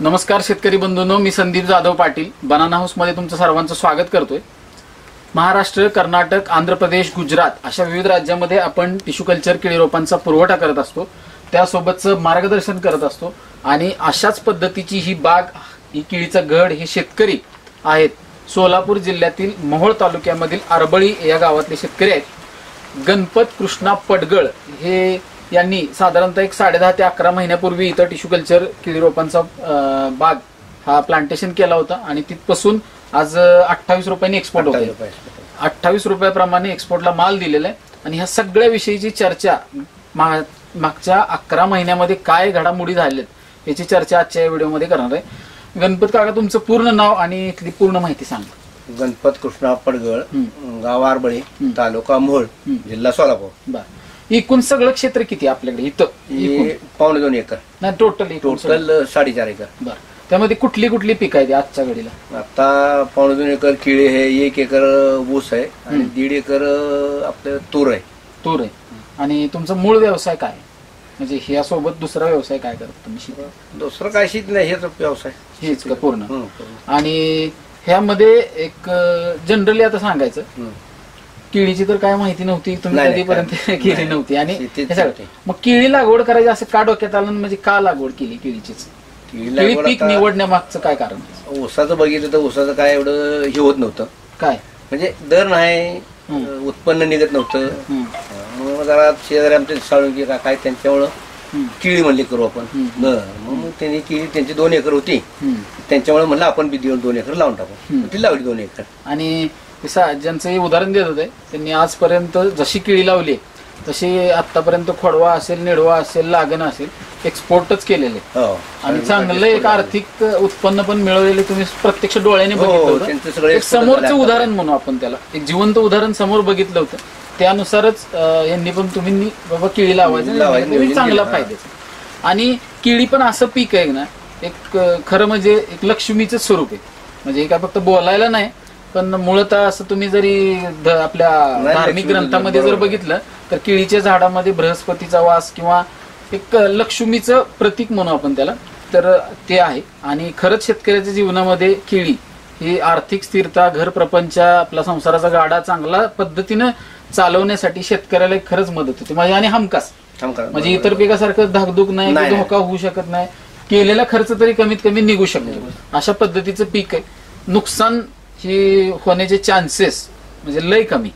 नमस्कार शेतकरी बंधूंनो मी संदीप जाधव पाटील. बनाना हाऊसमध्ये तुमचं सर्वांचं स्वागत करतोय. महाराष्ट्र कर्नाटक आंध्र प्रदेश गुजरात अशा विविध राज्यामध्ये आपण टिश्यू कल्चर केळी रोपांचा पुरवठा करत असतो. त्यासोबतचं मार्गदर्शन करत असतो आणि अशाच पद्धतीची ही बाग ही केळीचा घड हे शेतकरी आहेत. सोलापूर जिल्ह्यातील मोहोळ तालुक्यामधील आरबळी या गावातले शेतकरी आहेत. गणपत कृष्णा पडगळ हे यांनी साधारणतः एक साडे दहा ते अकरा महिन्यापूर्वी इथं टिश्यू कल्चर केळी रोपांचा बाग हा प्लांटेशन केला होता आणि तिथपासून आज अठ्ठावीस रुपयांनी एक्सपोर्ट होते अठ्ठावीस रुपयाप्रमाणे एक्सपोर्टला माल दिलेला आहे. आणि ह्या सगळ्या विषयीची चर्चा मागच्या अकरा महिन्यामध्ये काय घडामोडी झाल्यात याची चर्चा आजच्या या व्हिडिओमध्ये करणार आहे. गणपत काका तुमचं पूर्ण नाव आणि इथली पूर्ण माहिती सांगा. गणपत कृष्णा पडगळ गाव आरबळी तालुका मोहोळ. जिल्हा सोलापूर. एकूण सगळं क्षेत्र किती आपल्याकडे? इथं एकूण. हे पावणे दोन एकर. नाही टोटल. टोटल साडेचार एकर. बर. त्यामध्ये कुठली कुठली पिकं आहेत आजच्या घडीला? आता पावणे दोन एकर किळे आहे एक एकर ऊस आहे आणि दीड एकर आपलं तूर आहे. तूर आहे. आणि तुमचा मूळ व्यवसाय काय? आहे? म्हणजे ह्यासोबत दुसरा व्यवसाय काय करता तुम्ही शेती? दुसरं काय शेत नाही हेच व्यवसाय. हेच का पूर्ण. आणि ह्यामध्ये एक जनरली आता सांगायचं. केळीची तर काय माहिती नव्हती तुम्ही नाही, नाही, कधीपर्यंत काय- केली नाही. नव्हती आणि शेतीच हे सगळं. नव्हती. मग केळी लागवड करायची असं का डोक्यात आलं आणि म्हणजे का लागवड केली केळीचीच केळी केळी लागवड पीक आता निवडण्यामागचं काय कारण? ऊसाचं बघितलं तर ऊसाचं काय एवढं हे होत नव्हतं काय म्हणजे दर नाही हम्म. उत्पन्न निघत नव्हतं हम्म. मग जरा शेजारी आमचे साळुंकी का काय त्यांच्यामुळं हम्म. किळी म्हणली करू आपण हम्म. बरं मग त्यांनी केळी त्यांची दोन एकर होती हम्म. त्यांच्यामुळे म्हणलं आपण बी देऊन दोन एकर लावून टाकू हम्म. ती लावली दोन एकर आणि सा- ज्यांचं हे उदाहरण देत होते त्यांनी आजपर्यंत जशी केळी लावली तशी आतापर्यंत खोडवा असेल निडवा असेल लागण असेल एक्सपोर्टच केलेले. हो. आणि चांगलं एक आर्थिक उत्पन्न पण मिळवलेले तुम्ही प्रत्यक्ष डोळ्याने हो, बघितलं एक समोरचं उदाहरण म्हणू आपण त्याला. एक जिवंत उदाहरण समोर बघितलं होतं. त्यानुसारच यांनी पण तुम्ही बाबा केळी लावायचं नियोजन चांगला फायद्याचं. आणि केळी पण असं पीक आहे ना एक खरं म्हणजे एक लक्ष्मीचं स्वरूप आहे. म्हणजे हे काय फक्त बोलायला नाही पण मुळतः असं तुम्ही जरी ध- आपल्या धार्मिक लक्ष्मी ग्रंथामध्ये जर बरोबर. बघितलं तर केळीच्या झाडामध्ये बृहस्पतीचा वास किंवा एक लक्ष्मीचं प्रतीक म्हणू आपण त्याला तर ते आहे. आणि खरंच शेतकऱ्याच्या जीवनामध्ये केळी ही आर्थिक स्थिरता घर प्रपंच आपला संसाराचा गाडा चांगला पद्धतीनं चालवण्यासाठी शेतकऱ्याला एक खरंच मदत होते. म्हणजे आणि हमखास. थांब करा. म्हणजे इतर पिकासारखं धाकधूक नाही नाही. धोका होऊ शकत नाही. केलेला खर्च तरी कमीत कमी निघू शकतो. अशा पद्धतीचं पीक आहे. नुकसान हे होण्याचे चान्सेस म्हणजे लय कमी.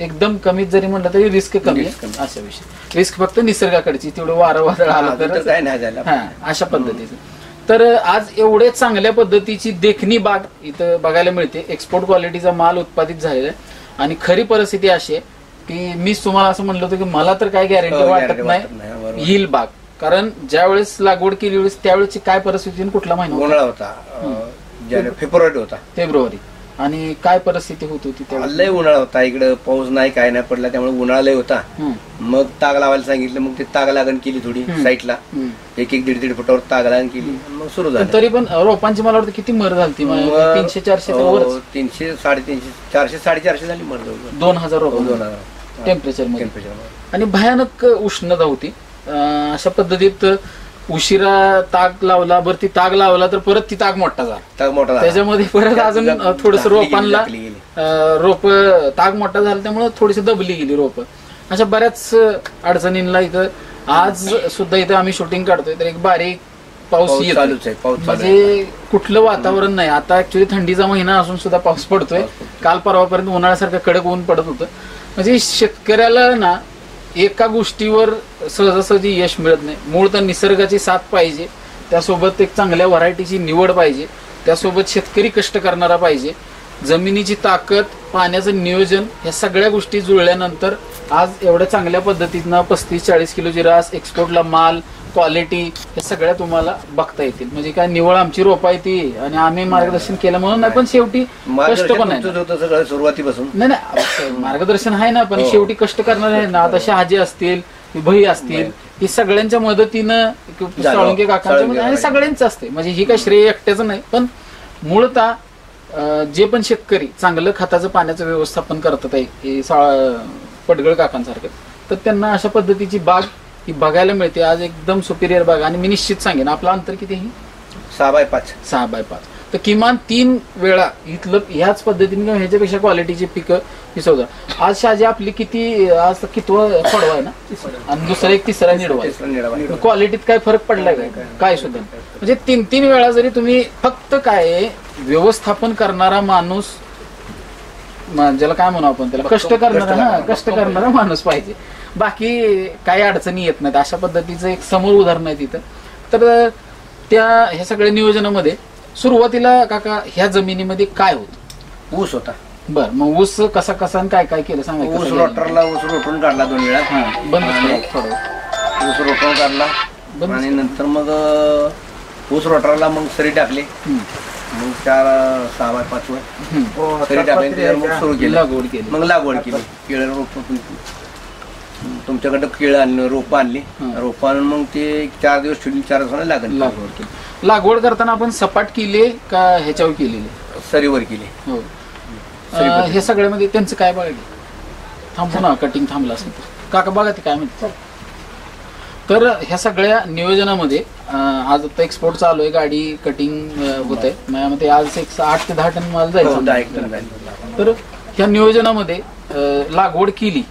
एकदम कमीत जरी म्हणलं तरी रिस्क कमी आहे. अशा विषय. रिस्क फक्त निसर्गाकडची. तेवढं वारं वादळ हा, आलं तर तर काय नाही झालं. अशा पद्धतीचं. तर आज एवढे चांगल्या पद्धतीची देखणी बाग इथं बघायला मिळते. एक्सपोर्ट क्वालिटीचा माल उत्पादित झालेला आहे. आणि खरी परिस्थिती अशी आहे की मीच तुम्हाला असं म्हणलं होतं की मला तर काय गॅरंटी हो, वाटत नाही. येईल बाग. कारण ज्या वेळेस लागवड केली वेळेस त्यावेळेची काय परिस्थिती कुठला महिना होता? फेब्रुवारी होता. फेब्रुवारी. आणि काय परिस्थिती होत होती लय उन्हाळा होता. इकडं पाऊस नाही काय नाही पडला त्यामुळे उन्हाळा लय होता. हम्म, मग ताग लावायला सांगितलं मग ते ताग लागण केली थोडी. साईडला हम्म. एक एक दीड दीड फुटावर ताग लागण केली. मग सुरू पण झालं तरी पण रोपांची मला वाटतं किती मर झाली मग- तीनशे चारशे हो, वरच? तीनशे साडेतीनशे चारशे साडेचारशे झाली मर दोन हजार रोप. दोन हजार. टेम्परेचरमध्ये. टेम्परेचर आणि भयानक उष्णता होती. अं, अशा पद्धतीत उशिरा ताग लावला बरं ती ताग लावला तर परत ती ताग मोठा झाला. ताग मोठा झाला. त्याच्यामध्ये परत अजून थोडस गेली, रोपांना झाकली गेली. रोप ताग मोठा झाला त्यामुळे थोडीशी दबली गेली रोप. अशा बऱ्याच अडचणींना इथं आज सुद्धा इथं आम्ही शूटिंग काढतोय तर एक बारीक पाऊस पाऊस येतो चालूच आहे पाऊस चालू आहे. म्हणजे कुठलं वातावरण नाही. आता ऍक्च्युली थंडीचा महिना असून सुद्धा पाऊस पडतोय. काल परवापर्यंत उन्हाळ्यासारखं कडक ऊन पडत होतं. म्हणजे शेतकऱ्याला ना एका गोष्टीवर सहजासहजी यश मिळत नाही. मूळ तर निसर्गाची साथ पाहिजे. त्यासोबत एक चांगल्या व्हरायटीची निवड पाहिजे. त्यासोबत शेतकरी कष्ट करणारा पाहिजे. जमिनीची ताकद पाण्याचं नियोजन या सगळ्या गोष्टी जुळल्यानंतर आज एवढ्या चांगल्या पद्धतीनं पस्तीस चाळीस किलो जिरास एक्सपोर्टला माल क्वालिटी हे सगळ्या तुम्हाला बघता येतील. म्हणजे काय निवळ आमची रोपा आहे ती आणि आम्ही मार्गदर्शन केलं म्हणून नाही पण शेवटी कष्ट पण आहे सगळं सुरुवातीपासून. नाही नाही मार्गदर्शन आहे ना पण हो. शेवटी कष्ट करणारे आहे ना. आता शहाजी असतील भई असतील ही सगळ्यांच्या मदतीनं एक साळुंके काकांच्या साळुंके मदतीनं- आणि. सगळ्यांचं असते म्हणजे ही काय श्रेय एकट्याचं नाही पण मूळतः अं, जे पण शेतकरी चांगलं खताचं पाण्याचं व्यवस्थापन करतात आहे हे पडगळ काकांसारखं तर त्यांना अशा पद्धतीची बाग ही बघायला मिळते. आज एकदम सुपिरियर बाग. आणि मी निश्चित सांगेन आपलं अंतर किती आहे? सहा बाय पाच. सहा बाय पाच. तर किमान तीन वेळा इथलं ह्याच पद्धतीने किंवा ह्याच्यापेक्षा क्वालिटीची पिकं पिसवतात. आज शाजी आपली किती आज कितवं पडवा आहे ना? आणि दुसरा एक तिसरा निडवा आहे. क्वालिटीत काय फरक पडलाय काय काय सुद्धा म्हणजे तीन तीन वेळा जरी तुम्ही फक्त काय आहे, व्यवस्थापन करणारा माणूस म- ज्याला काय म्हणू आपण त्याला? कष्ट करणारा हा कष्ट करणारा माणूस पाहिजे. बाकी काही अडचणी येत नाहीत. अशा पद्धतीचं एक समोर उदाहरण आहे तिथं. तर त्या ह्या सगळ्या नियोजनामध्ये सुरुवातीला काका ह्या जमिनीमध्ये काय होत? ऊस होता. बर मग ऊस कसा कसा आणि काय काय केलं? सांगा ऊस? रोटरला ऊस रोटून काढला दोन वेळा. हा बंद थोडं. ऊस रोटून काढला. आणि नंतर मग ऊस रोटरला मग सरी टाकली. मग चार सहा बाय पाच वर. हम्म. सरी टाकली मग सुरू केलं. लागवड केली. मग लागवड केली. केळ रोप तुमच्याकडं केळ आणलं रोपं आणली. हं. रोपं आणून मग ते चार दिवस ठेवली चार दिवसाला लागल. लागवड केली. लागवड करताना आपण सपाट केली का ह्याच्यावर केलेली? सरीवर केली. हो. अं. हे सगळ्यामध्ये त्यांचं काय बघा की? थांबू ना कटिंग थांबलं असेल तर. काका बघा ते काय म्हणते तर ह्या सगळ्या नियोजनामध्ये अं, आज आता एक्सपोर्ट चालू आहे गाडी कटिंग होत आहे. माझ्यामध्ये आज एक आठ ते दहा टन माल हो, दहा जायचं टन झाली. तर ह्या नियोजनामध्ये अं, लागवड केली.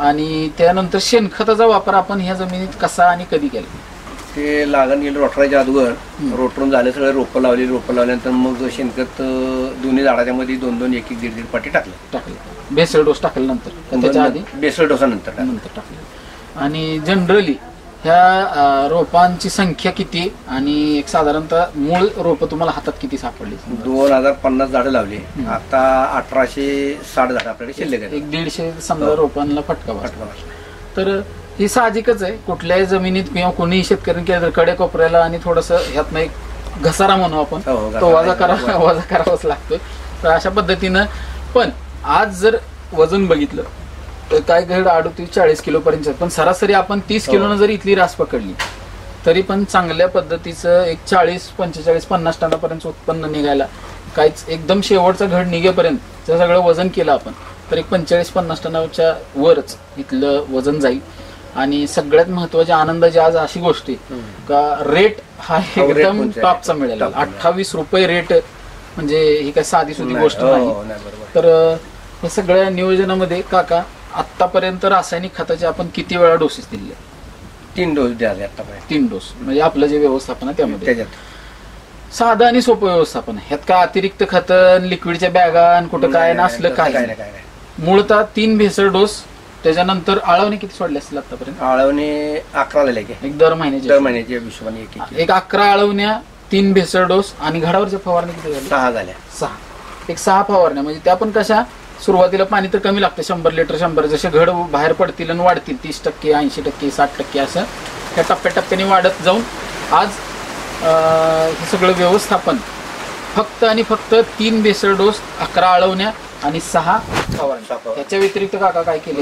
आणि त्यानंतर शेणखताचा वापर आपण ह्या जमिनीत कसा आणि कधी केला? ते लागण गेलं रोटराच्या अगोदर. रोटरून झाले सगळे रोपं लावली रोपं लावल्यानंतर मग शेणखत दोन्ही झाडाच्या मध्ये दोन दोन एक एक दीड दीड पाटी टाकलं. टाकलं. बेसळ डोस टाकल्यानंतर त्याच्या आधी? बेसळ डोसानंतर. नंतर टाकले. आणि जनरली ह्या रोपांची संख्या किती आणि एक साधारणतः मूळ रोप तुम्हाला हातात किती सापडली? दोन हजार पन्नास झाडं लावली. आता अठराशे साठ झाडं आपल्याकडे शिल्लक आहेत. एक दीडशे समजा रोपांना फटका. फटका. तर ही साहजिकच आहे. कुठल्याही जमिनीत किंवा कोणीही शेतकऱ्यांनी केलं तर कडे कोपऱ्याला आणि थोडस ह्यातनं एक घसारा म्हणू आपण. हो, हो, तो वजा करा आहे. वजा करावाच लागतो तर अशा पद्धतीनं पण आज जर वजन बघितलं काय घड अडतीस चाळीस किलो पर्यंत पण सरासरी आपण तीस हो. किलोनं जर इथली रास पकडली तरी पण चांगल्या पद्धतीचं एक चाळीस पंचेचाळीस पन्नास टनापर्यंत उत्पन्न निघायला काहीच एकदम शेवटचा घड निघेपर्यंत जर सगळं वजन केलं आपण तर एक पंचेचाळीस पन्नास टनाच्या वरच इथलं वजन जाईल आणि सगळ्यात महत्वाची आनंदाची आज अशी गोष्ट आहे का रेट हा हो, एकदम? टॉपचा मिळेल Top. अठ्ठावीस रुपये रेट म्हणजे ही काय साधी सुधी गोष्ट हो, नाही. तर हे सगळ्या नियोजनामध्ये काका आतापर्यंत रासायनिक खताचे आपण किती वेळा डोसेस दिले? तीन डोस द्याले आतापर्यंत तीन डोस म्हणजे आपलं जे व्यवस्थापन आहे त्यामध्ये. त्याच्यात. साधं आणि सोपं व्यवस्थापन. आहे ह्यात काय अतिरिक्त खत लिक्विडच्या बॅगा आणि कुठं काय नाही, नसलं नाही, काय काय नाही. काय नाही. मूळतः तीन भेसळ डोस त्याच्यानंतर आळवणी किती सोडले असतील आतापर्यंत आळवणे अकरा की एक दर महिन्याचे दर महिन्याच्या हिशोबाने एक एक एक. अकरा आळवण्या तीन भेसळ डोस आणि घडावरच्या फवारणी किती झाली सहा झाल्या. सहा. एक सहा फवारण्या. म्हणजे त्या पण कशा? सुरुवातीला पाणी तर कमी लागतं शंभर लिटर शंभर. जसे घड बाहेर पडतील आणि वाढतील तीस टक्के ऐंशी टक्के साठ टक्के असं त्या टप्प्याटप्प्याने वाढत जाऊन आज हे सगळं व्यवस्थापन फक्त आणि फक्त तीन बेसळ डोस अकरा आळवण्या आणि सहा फवारण्या फवारण्या. याच्या व्यतिरिक्त काका काय केलं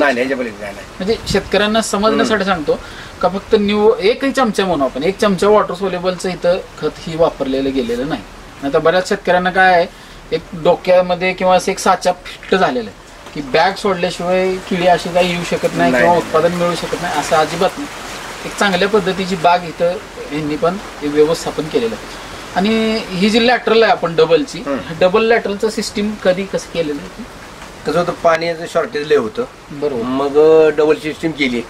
म्हणजे शेतकऱ्यांना समजण्यासाठी सांगतो का फक्त न्यू एकही चमचा म्हणू आपण. एक चमचा वॉटर सोलेबलचं इथं खत ही वापरलेलं गेलेलं नाही. आता बऱ्याच शेतकऱ्यांना काय आहे एक डोक्यामध्ये किंवा असं एक साचा फिट्ट झालेलं आहे की बॅग सोडल्याशिवाय किडी अशी काही येऊ शकत नाही किंवा. उत्पादन मिळू शकत नाही असं अजिबात नाही एक चांगल्या पद्धतीची बाग इथं यांनी पण व्यवस्थापन केलेलं आहे आणि ही जी लॅटरल आहे आपण डबलची. डबल लॅटरलचं सिस्टीम कधी कसं केलेलं आहे कसं होतं पाण्याचं शॉर्टेज लय होतं. बरोबर. मग डबल सिस्टीम केली.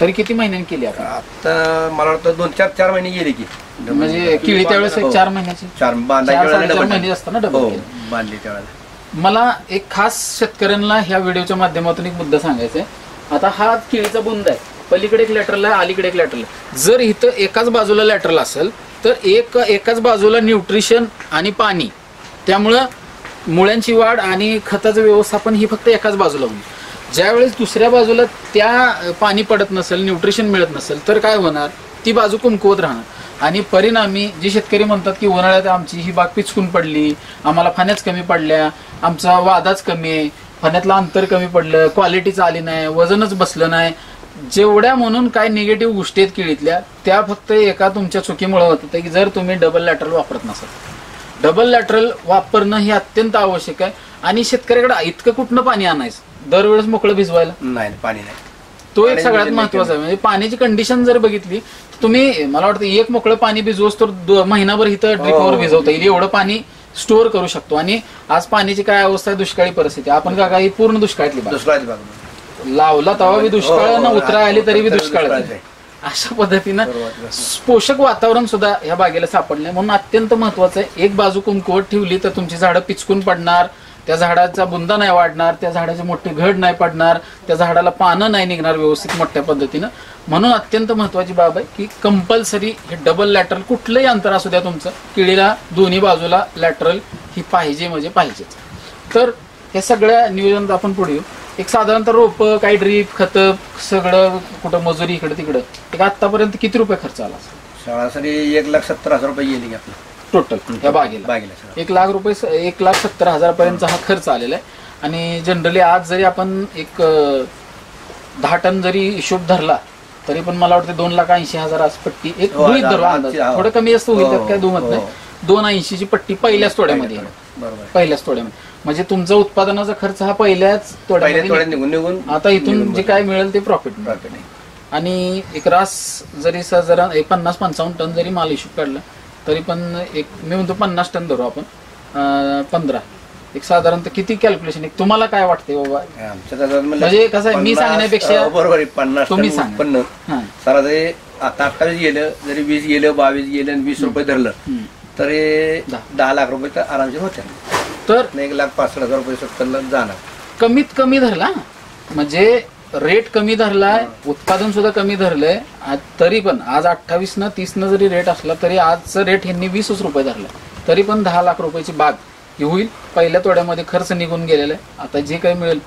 तरी किती महिन्यांनी केली आपण आता मला वाटतं दोन चार चार महिने गेले की. म्हणजे किळी त्यावेळेस एक हो. चार महिन्याची? चार बांधायच्या चार वेळेला साडेचार डबल महिने हो. बांधली त्यावेळेला मला एक खास शेतकऱ्यांना ह्या व्हिडिओच्या माध्यमातून एक मुद्दा सांगायचा आहे. आता हा केळीचा बुंद आहे. पलीकडे एक लॅटरल आहे अलीकडे एक लॅटरल आहे जर इथं एकाच बाजूला लॅटरल असेल तर एक एकाच बाजूला न्यूट्रिशन आणि पाणी. त्यामुळं मुळ्यांची वाढ आणि खताचं व्यवस्थापन ही फक्त एकाच बाजूला होईल. ज्यावेळेस दुसऱ्या बाजूला त्या पाणी पडत नसेल न्यूट्रिशन मिळत नसेल तर काय होणार? ती बाजू कुमकुवत राहणार. आणि परिणामी जे शेतकरी म्हणतात की उन्हाळ्यात आमची ही बाग पिचकून पडली आम्हाला फाण्याच कमी पडल्या आमचा वादाच कमी आहे फाण्यातलं अंतर कमी पडलं क्वालिटीच आली नाही वजनच बसलं नाही. जेवढ्या म्हणून काय निगेटिव्ह गोष्टी आहेत किळीतल्या त्या फक्त एका तुमच्या चुकीमुळे होत की जर तुम्ही डबल लॅटरल वापरत नसाल. डबल लॅटरल वापरणं हे अत्यंत आवश्यक आहे. आणि शेतकऱ्याकडे इतकं कुठनं पाणी आणायचं? दरवेळेस मोकळं भिजवायला? नाही पाणी नाही. तो एक पाणी सगळ्यात महत्त्वाचा आहे. म्हणजे पाण्याची कंडिशन जर बघितली तुम्ही मला वाटतं एक मोकळं पाणी भिजवस तर महिनाभर इथं ड्रिपवर हो. भिजवता येईल. एवढं पाणी स्टोअर करू शकतो. आणि आज पाण्याची काय अवस्था आहे? दुष्काळी परिस्थिती आपण का काही पूर्ण दुष्काळातली भाग लावला तेव्हा बी दुष्काळ हो, ना हो, उतरा आली तरी बी दुष्काळ. अशा पद्धतीनं. पोषक वातावरण सुद्धा ह्या बागेला सापडले म्हणून अत्यंत महत्वाचं आहे एक बाजू कुंकवत ठेवली तर तुमची झाडं पिचकून पडणार त्या झाडाचा बुंदा नाही वाढणार त्या झाडाचे मोठे घड नाही पडणार त्या झाडाला पानं नाही निघणार व्यवस्थित मोठ्या पद्धतीनं. म्हणून अत्यंत महत्वाची बाब आहे की कंपल्सरी हे डबल लॅटरल कुठलंही अंतर असू द्या तुमचं केळीला दोन्ही बाजूला लॅटरल ही पाहिजे म्हणजे पाहिजेच. तर हे सगळ्या नियोजन आपण पुढे येऊ. एक साधारणतः रोप काही ड्रीप खत सगळं कुठं मजुरी इकडं तिकडं. एक आतापर्यंत किती रुपये खर्च आला सरासरी एक लाख सत्तर हजार रुपये की आपलं. टोटल या बागेला. बागेला सर. एक लाख रुपये एक लाख सत्तर हजारपर्यंतचा हा खर्च आलेला आहे. आणि जनरली आज जरी आपण एक अं, दहा टन जरी हिशोब धरला तरी पण मला वाटतं दोन लाख ऐंशी हजार आज पट्टी एक हो, गृहीत आज- धरू अंदाज. आजची- हो. थोडं कमी जास्त होईल हो, त्यात काय दुमत हो. नाही. दोन ऐंशीची पट्टी पहिल्याच तोड्यामध्ये आहे. बरोबर. पहिल्याच तोड्यामध्ये. म्हणजे तुमचा उत्पादनाचा खर्च हा पहिल्याच पहिले तोड्यामध्ये थोड्या निघून निघून आता इथून जे काय मिळेल ते प्रॉफिट प्रॉफिट आहे. आणि एक रास जरी स- जरा एक पन्नास पंचावन्न टन जरी माल हिशोब काढला तरी पण एक मी म्हणतो पन्नास टन धरू आपण. अं, पंधरा. एक साधारणतः किती कॅल्क्युलेशन एक तुम्हाला काय वाटते बाबा? आमच्या त्याच्यात म्हणलं म्हणजे कसं आहे, मी सांगण्यापेक्षा बरोबर आहे पन्नास तुम्ही टन सांगा. उत्पन्न. हा. सरासरी आता अठ्ठावीस गेलं जरी वीस गेलं बावीस गेलं आणि वीस रुपये धरलं. तरी दहा. दहा लाख रुपये तर आरामशीर होते तर एक लाख पासष्ट हजार रुपये सत्तरला जाणार. कमीत कमी धरला. म्हणजे रेट कमी धरलाय उत्पादन सुद्धा कमी धरलंय. आ- तरी पण आज अठ्ठावीस न तीस न जरी रेट असला तरी आजचं रेट ह्यांनी वीसच रुपये धरलाय. तरी पण दहा लाख रुपयाची बाग ही होईल. पहिल्या तोड्यामध्ये खर्च निघून गेलेला आहे. आता जे काही मिळेल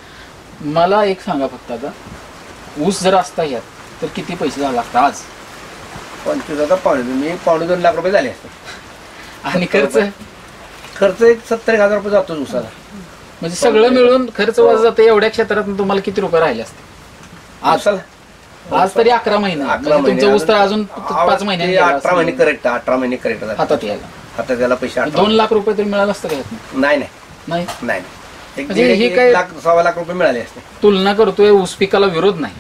मला एक सांगा फक्त आता. ऊस जर असता ह्यात तर किती पैसे झाला असता आज? पंचवीस हजार पावणे मी पावणे दोन लाख रुपये झाले असते. आणि खर्च? खर्च एक सत्तर एक हजार रुपये जातो उसाला म्हणजे सगळं मिळून खर्च वाज जातं एवढ्या क्षेत्रात तुम्हाला किती रुपये राहिले असते आज आज तरी अकरा महिने. अकरा म्हणजे तुमचं ऊस तर अजून पाच ते महिन्यांनी अठरा महिने करेक्ट अठरा महिने करेक्ट हातात यायला. हातात त्याला पैसे अठरा दोन लाख रुपये तरी मिळालं असतं का यातनं? नाही नाही. नाही? नाही एक म्हणजे दीड- हे एक काय- लाख सव्वा लाख रुपये मिळाले असते तुलना करतोय ऊस पिकाला विरोध नाही.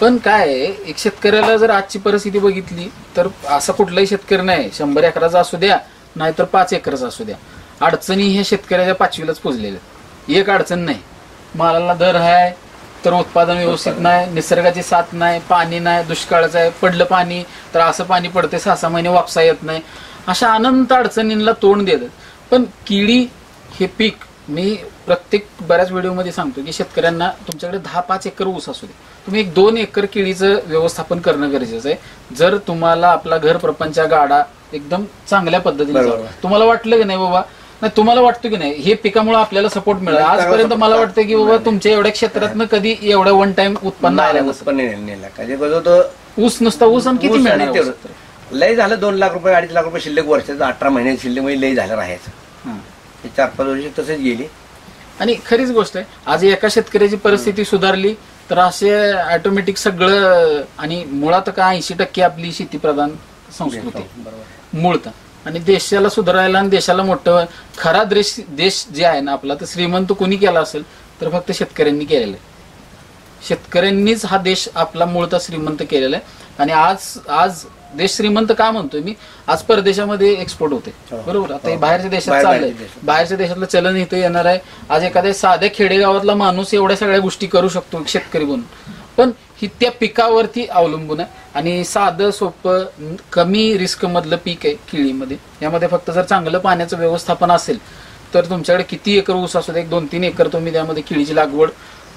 पण काय आहे, एक शेतकऱ्याला जर आजची परिस्थिती बघितली तर असा कुठलाही शेतकरी नाही. शंभर एकराचा असू द्या नाहीतर पाच एकरच असू द्या. अडचणी ह्या शेतकऱ्याच्या पाचवीलाच पोचलेल्या एक अडचण नाही. मालाला दर आहे तर उत्पादन व्यवस्थित नाही निसर्गाची साथ नाही पाणी नाही दुष्काळाचं आहे पडलं पाणी तर असं पाणी पडते सहा सहा महिने वापसा येत नाही. अशा अनंत अडचणींना तोंड देतात पण किडी हे पीक मी प्रत्येक बऱ्याच व्हिडिओमध्ये सांगतो की शेतकऱ्यांना तुमच्याकडे दहा पाच एकर ऊस असू दे. तुम्ही एक दोन एकर केळीचं व्यवस्थापन करणं गरजेचं आहे. जर तुम्हाला आपला घर प्रपंचा गाडा एकदम चांगल्या पद्धतीने बरोबर. तुम्हाला वाटलं की नाही बाबा नाही तुम्हाला वाटतं की नाही हे पिकामुळे आपल्याला सपोर्ट मिळेल नाही, चांगला आजपर्यंत मला. वाटतं की बाबा तुमच्या एवढ्या क्षेत्रातनं कधी एवढं वन टाइम उत्पन्न नाही, आलं नाही, नसेल. उत्पन्न नाही नेला काय जे कसं होतं ऊस नुसता ऊस आणि किती ऊस आणि मिळणार तेवढं. ऊस तर? लय झालं दोन लाख रुपये अडीच लाख रुपये शिल्लक वर्षाचं अठरा महिने शिल्लकमध्ये लय झालं राहायचं हां. हे चार पाच वर्ष तसेच गेली आणि खरीच गोष्ट आहे आज एका शेतकऱ्याची परिस्थिती सुधारली तर असे ऑटोमॅटिक सगळं आणि मुळात काय ऐंशी टक्के आपली शेतीप्रधान संस्कृती. बरोबर मूळत. आणि देशाला सुधारायला आणि देशाला मोठं खरा देश देश जे आहे ना आपला तर श्रीमंत कोणी केला असेल तर फक्त शेतकऱ्यांनी केलेलं आहे. शेतकऱ्यांनीच हा देश आपला मूळता श्रीमंत केलेला आहे. आणि आज आज देश श्रीमंत का म्हणतोय मी? आज परदेशामध्ये एक्सपोर्ट होते हो. बरोबर? आता हे हो. बाहेरच्या देशात चाललंय. बाहेरच्या देशात. बाहेरच्या देशातलं चलन इथं येणार आहे. आज एखाद्या साध्या खेडेगावातला माणूस एवढ्या सगळ्या गोष्टी करू शकतो शेतकरी बनून पण ही त्या पिकावरती अवलंबून आहे. आणि साधं सोपं कमी रिस्क मधलं पीक आहे केळीमध्ये. यामध्ये फक्त जर चांगलं पाण्याचं व्यवस्थापन असेल तर तुमच्याकडे किती एकर ऊस असू दे एक दोन तीन एकर तुम्ही त्यामध्ये केळीची लागवड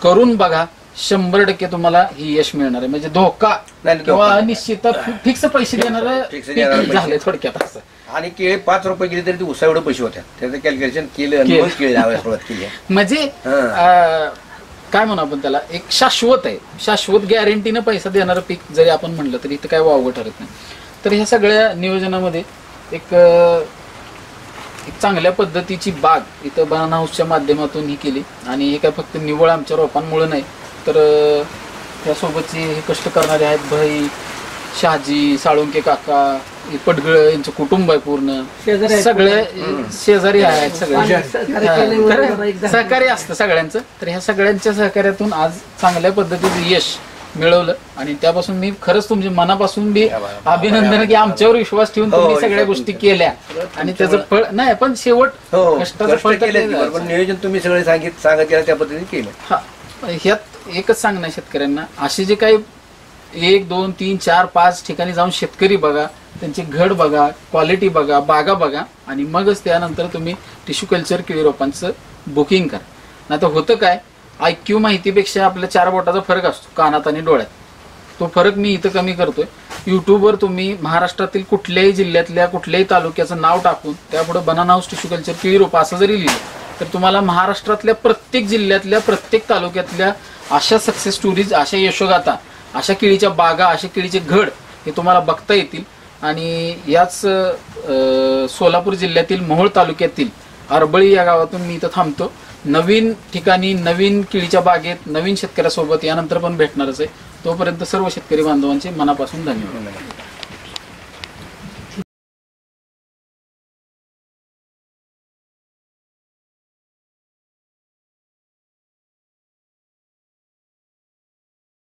करून बघा. शंभर टक्के तुम्हाला ही यश मिळणार आहे. म्हणजे धोका किंवा नाही. अनिश्चित फिक्स पैसे. देणार. झाले थोडक्यात असं. आणि केळी पाच रुपये गेली तरी ती उसा एवढे पैसे होत्या. त्याचं कॅल्क्युलेशन केलं केळी लावायला सुरुवात केली. म्हणजे काय म्हणू आपण त्याला? एक शाश्वत आहे. शाश्वत गॅरंटीनं पैसा देणारं पीक जरी आपण म्हणलं तरी इथं काय वावगं ठरत नाही. तर ह्या सगळ्या नियोजनामध्ये एक एक चांगल्या पद्धतीची बाग इथं बनाना हाऊसच्या माध्यमातून ही केली. आणि हे काय फक्त निव्वळ आमच्या रोपांमुळे नाही तर त्यासोबतचे हे कष्ट करणारे आहेत भाई शहाजी साळुंके काका पडगळ यांचं कुटुंब आहे पूर्ण. शेजारी आहेत. सगळे शेजारी आहेत सगळे. आणि सहकार्य हा, असतं सगळ्यांचं. तर ह्या सगळ्यांच्या सहकार्यातून आज चांगल्या पद्धतीचं यश मिळवलं. आणि त्यापासून मी खरंच तुमच्या मनापासून बा- अभिनंदन की आमच्यावर विश्वास ठेवून हो, तुम्ही सगळ्या गोष्टी केल्या. आणि त्याचं फळ नाही पण शेवट हो कष्टाचं कष्ट फळ तर केले ते नियोजन तुम्ही सगळे सांगित सांगत गेला त्या पद्धतीने केलं. हा ह्यात एकच सांगणं शेतकऱ्यांना. असे जे काही एक दोन तीन चार पाच ठिकाणी जाऊन शेतकरी बघा त्यांची घड बघा क्वालिटी बघा बागा बघा आणि मगच त्यानंतर तुम्ही टिश्यू कल्चर केळी रोपांचं बुकिंग करा. नाही तर होतं काय? आयक्यू माहितीपेक्षा आपल्या चार बोटाचा फरक असतो कानात आणि डोळ्यात. तो फरक मी इथं कमी करतोय. युट्यूबवर तुम्ही महाराष्ट्रातील कुठल्याही जिल्ह्यातल्या कुठल्याही तालुक्याचं नाव टाकून त्यापुढे बनाना हाऊस टिश्यू कल्चर केळी रोपा असं जरी लिहिलं तर तुम्हाला महाराष्ट्रातल्या प्रत्येक जिल्ह्यातल्या प्रत्येक तालुक्यातल्या अशा सक्सेस स्टोरीज अशा यशोगाथा अशा केळीच्या बागा अशा केळीचे घड हे तुम्हाला बघता येतील. आणि याच सोलापूर जिल्ह्यातील मोहोळ तालुक्यातील अरबळी या गावातून मी इथं थांबतो. नवीन ठिकाणी नवीन किळीच्या बागेत नवीन शेतकऱ्यासोबत यानंतर पण भेटणारच आहे. तोपर्यंत सर्व शेतकरी बांधवांचे मनापासून धन्यवाद.